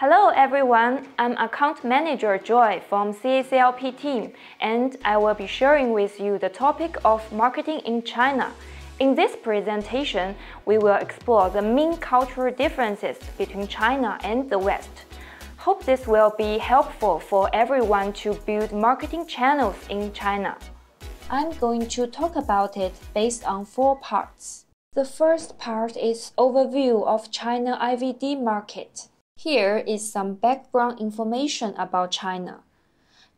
Hello everyone, I'm Account Manager Joy from CACLP team and I will be sharing with you the topic of marketing in China. In this presentation, we will explore the main cultural differences between China and the West. Hope this will be helpful for everyone to build marketing channels in China. I'm going to talk about it based on four parts. The first part is overview of China IVD market. Here is some background information about China.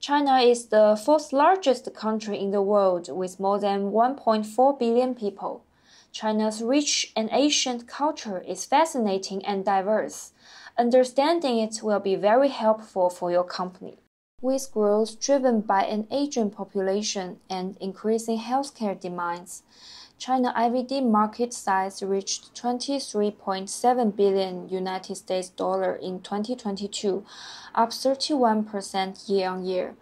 China is the fourth largest country in the world with more than 1.4 billion people. China's rich and ancient culture is fascinating and diverse. Understanding it will be very helpful for your company. With growth driven by an aging population and increasing healthcare demands, China IVD market size reached 23.7 billion United States dollar in 2022, up 31% year-on-year.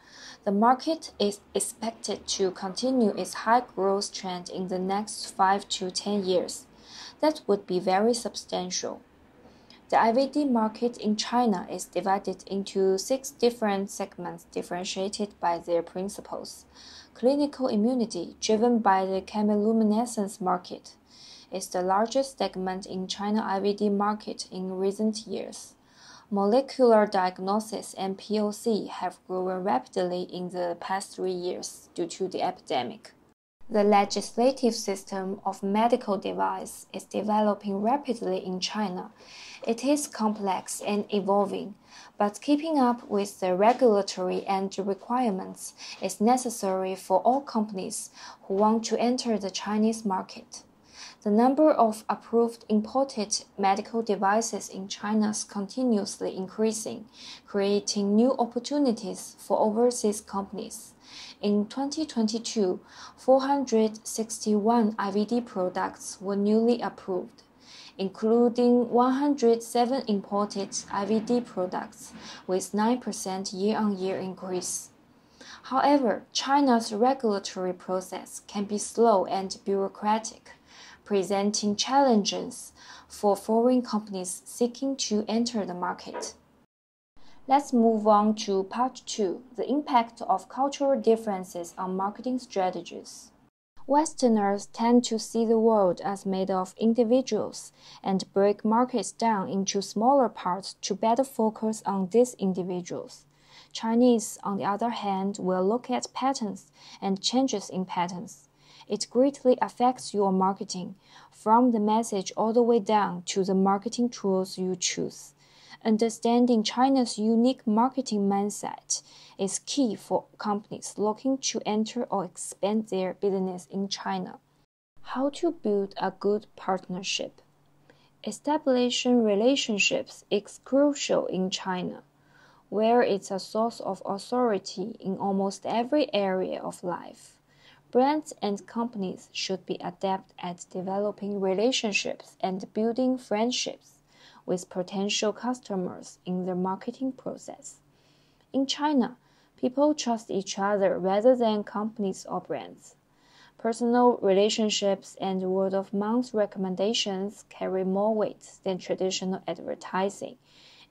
The market is expected to continue its high growth trend in the next 5 to 10 years. That would be very substantial. The IVD market in China is divided into six different segments differentiated by their principles. Clinical immunity, driven by the chemiluminescence market, is the largest segment in China IVD market in recent years. Molecular diagnosis and POC have grown rapidly in the past three years due to the epidemic. The legislative system of medical device is developing rapidly in China. It is complex and evolving but keeping up with the regulatory and requirements is necessary for all companies who want to enter the Chinese market. The number of approved imported medical devices in China is continuously increasing, creating new opportunities for overseas companies. In 2022, 461 IVD products were newly approved including 107 imported IVD products, with 9% year-on-year increase. However, China's regulatory process can be slow and bureaucratic, presenting challenges for foreign companies seeking to enter the market. Let's move on to part 2 the impact of cultural differences on marketing strategies. Westerners tend to see the world as made of individuals and break markets down into smaller parts to better focus on these individuals. Chinese, on the other hand, will look at patterns and changes in patterns. It greatly affects your marketing, from the message all the way down to the marketing tools you choose. Understanding China's unique marketing mindset is key for companies looking to enter or expand their business in China. How to build a good partnership. Establishing relationships is crucial in China, where it's a source of authority in almost every area of life. Brands and companies should be adept at developing relationships and building friendships with potential customers in the marketing process. In China, people trust each other rather than companies or brands. Personal relationships and word of mouth recommendations carry more weight than traditional advertising.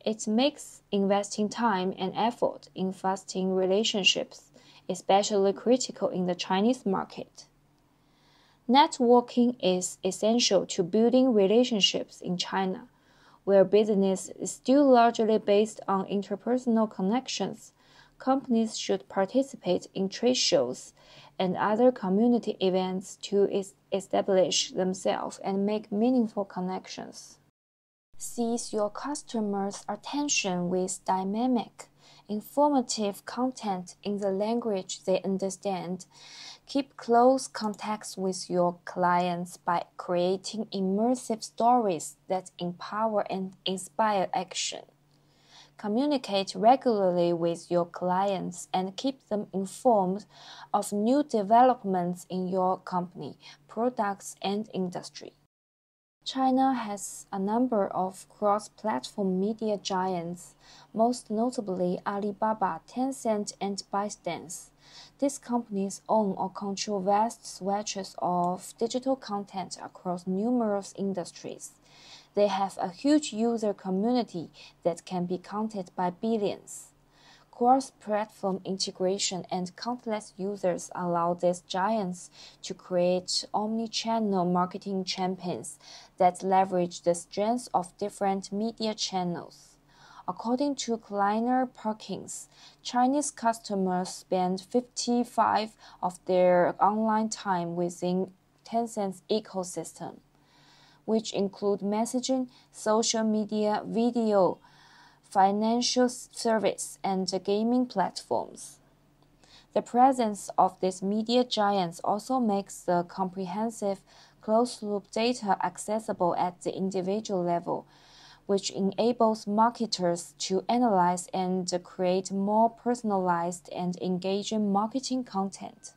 It makes investing time and effort in fostering relationships especially critical in the Chinese market. Networking is essential to building relationships in China where business is still largely based on interpersonal connections, companies should participate in trade shows and other community events to establish themselves and make meaningful connections. Seize your customers' attention with dynamic, informative content in the language they understand Keep close contacts with your clients by creating immersive stories that empower and inspire action. Communicate regularly with your clients and keep them informed of new developments in your company, products, and industry. China has a number of cross platform media giants, most notably Alibaba, Tencent, and ByteDance. These companies own or control vast swatches of digital content across numerous industries. they have a huge user community that can be counted by billions. Cross platform integration and countless users allow these giants to create omni channel marketing champions that leverage the strengths of different media channels. According to Kleiner Perkins, Chinese customers spend 55 of their online time within Tencent's ecosystem, which include messaging, social media, video, financial service, and gaming platforms. The presence of these media giants also makes the comprehensive closed loop data accessible at the individual level, which enables marketers to analyze and create more personalized and engaging marketing content.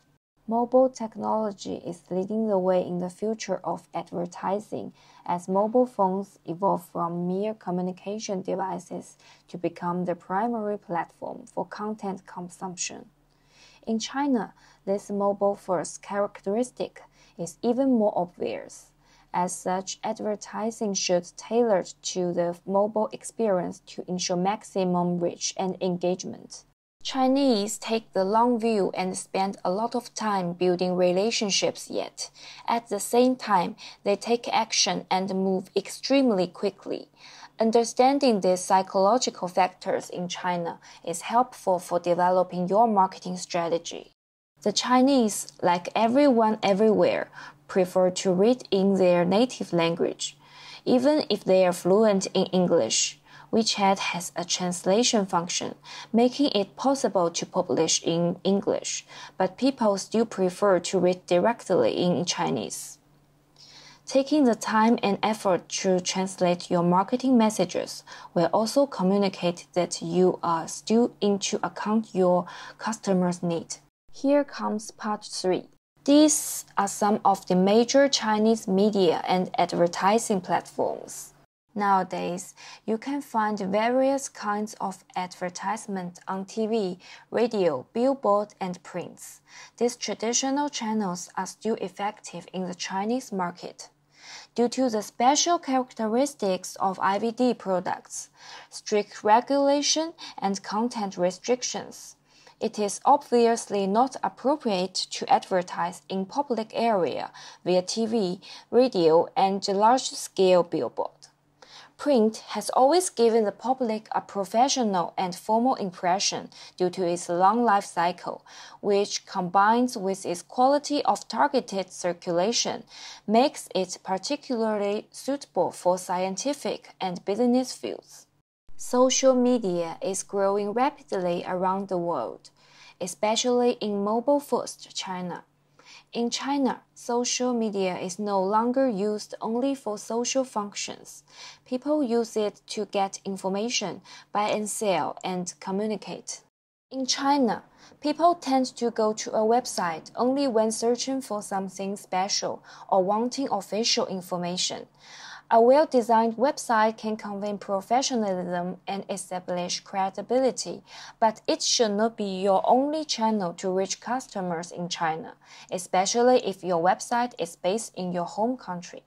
Mobile technology is leading the way in the future of advertising as mobile phones evolve from mere communication devices to become the primary platform for content consumption. In China, this mobile first characteristic is even more obvious. As such, advertising should tailor to the mobile experience to ensure maximum reach and engagement. Chinese take the long view and spend a lot of time building relationships yet. At the same time, they take action and move extremely quickly. Understanding these psychological factors in China is helpful for developing your marketing strategy. The Chinese, like everyone everywhere, prefer to read in their native language, even if they are fluent in English. WeChat has a translation function, making it possible to publish in English, but people still prefer to read directly in Chinese. Taking the time and effort to translate your marketing messages will also communicate that you are still into account your customers' need. Here comes part 3. These are some of the major Chinese media and advertising platforms. Nowadays, you can find various kinds of advertisement on TV, radio, billboard, and prints. These traditional channels are still effective in the Chinese market. Due to the special characteristics of IVD products, strict regulation, and content restrictions, it is obviously not appropriate to advertise in public area via TV, radio, and large-scale billboard. Print has always given the public a professional and formal impression due to its long life cycle, which combines with its quality of targeted circulation, makes it particularly suitable for scientific and business fields. Social media is growing rapidly around the world, especially in mobile first China. In China, social media is no longer used only for social functions. People use it to get information, buy and sell, and communicate. In China, people tend to go to a website only when searching for something special or wanting official information. A well designed website can convey professionalism and establish credibility, but it should not be your only channel to reach customers in China, especially if your website is based in your home country.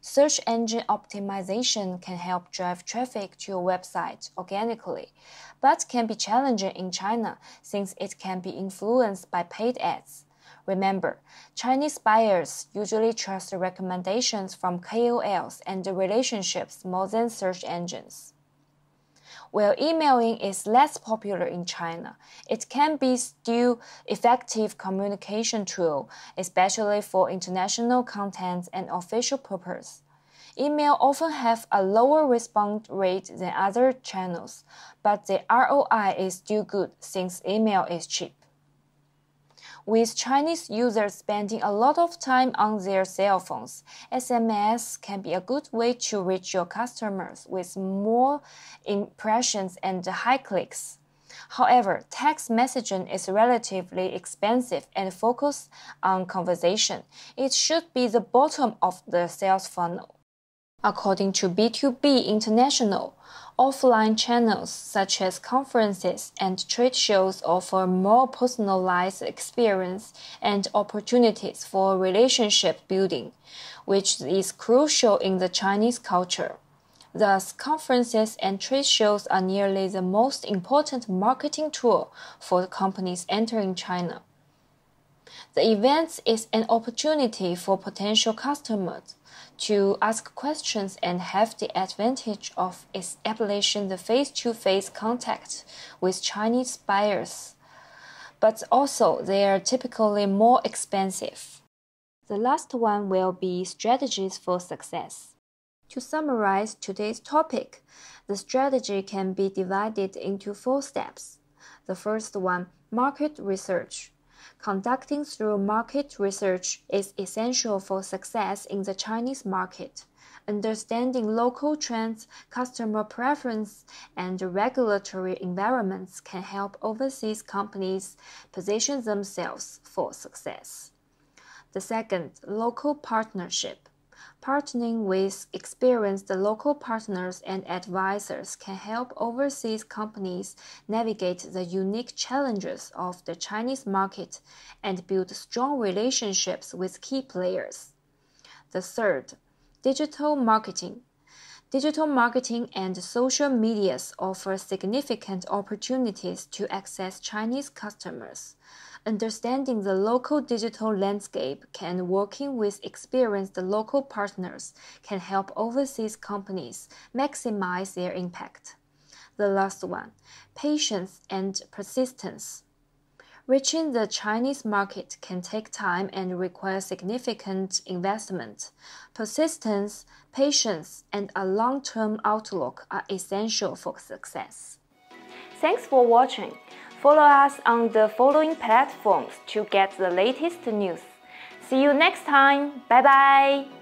Search engine optimization can help drive traffic to your website organically, but can be challenging in China since it can be influenced by paid ads. Remember, Chinese buyers usually trust recommendations from KOLs and the relationships more than search engines. While emailing is less popular in China, it can be still effective communication tool, especially for international content and official purpose. Email often have a lower response rate than other channels, but the ROI is still good since email is cheap. With Chinese users spending a lot of time on their cell phones, SMS can be a good way to reach your customers with more impressions and high clicks. However, text messaging is relatively expensive and focused on conversation. It should be the bottom of the sales funnel. According to B2B International, offline channels such as conferences and trade shows offer more personalized experience and opportunities for relationship building, which is crucial in the Chinese culture. Thus, conferences and trade shows are nearly the most important marketing tool for companies entering China. The event is an opportunity for potential customers to ask questions and have the advantage of establishing the face-to-face contact with Chinese buyers. But also, they are typically more expensive. The last one will be strategies for success. To summarize today's topic, the strategy can be divided into four steps. The first one, market research. Conducting through market research is essential for success in the Chinese market. Understanding local trends, customer preference, and regulatory environments can help overseas companies position themselves for success. The second, local partnership. Partnering with experienced local partners and advisors can help overseas companies navigate the unique challenges of the Chinese market and build strong relationships with key players. The third, digital marketing. Digital marketing and social medias offer significant opportunities to access Chinese customers. Understanding the local digital landscape and working with experienced local partners can help overseas companies maximize their impact. The last one, patience and persistence. Reaching the Chinese market can take time and require significant investment. Persistence, patience, and a long term outlook are essential for success. Thanks for watching. Follow us on the following platforms to get the latest news. See you next time. Bye bye.